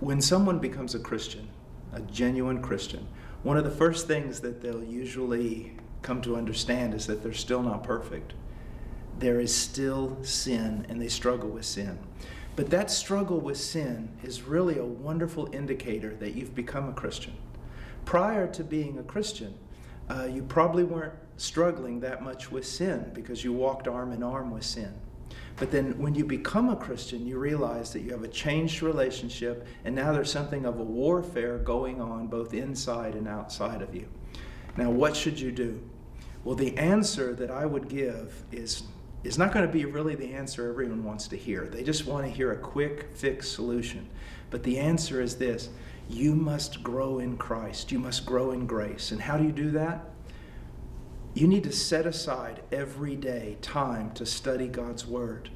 When someone becomes a Christian, a genuine Christian, one of the first things that they'll usually come to understand is that they're still not perfect. There is still sin, and they struggle with sin. But that struggle with sin is really a wonderful indicator that you've become a Christian. Prior to being a Christian, uh, you probably weren't struggling that much with sin because you walked arm in arm with sin. But then when you become a Christian, you realize that you have a changed relationship, and now there's something of a warfare going on both inside and outside of you. Now, what should you do? Well, the answer that I would give is, is not going to be really the answer everyone wants to hear. They just want to hear a quick fix solution. But the answer is this you must grow in Christ, you must grow in grace. And how do you do that? You need to set aside every day time to study God's Word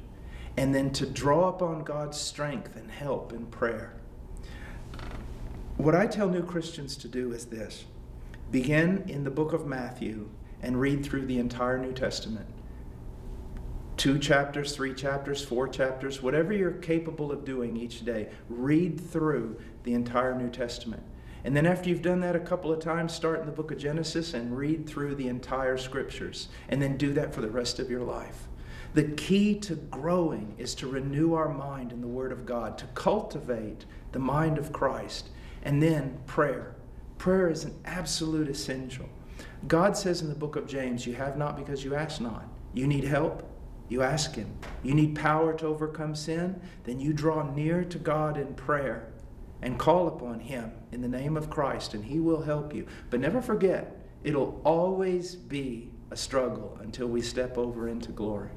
and then to draw upon God's strength and help in prayer. What I tell new Christians to do is this begin in the book of Matthew and read through the entire New Testament. Two chapters, three chapters, four chapters, whatever you're capable of doing each day, read through the entire New Testament. And then after you've done that a couple of times, start in the book of Genesis and read through the entire scriptures. And then do that for the rest of your life. The key to growing is to renew our mind in the Word of God, to cultivate the mind of Christ, and then prayer. Prayer is an absolute essential. God says in the book of James, You have not because you ask not. You need help, you ask Him. You need power to overcome sin, then you draw near to God in prayer and call upon Him in the name of Christ, and He will help you. But never forget, it'll always be a struggle until we step over into glory.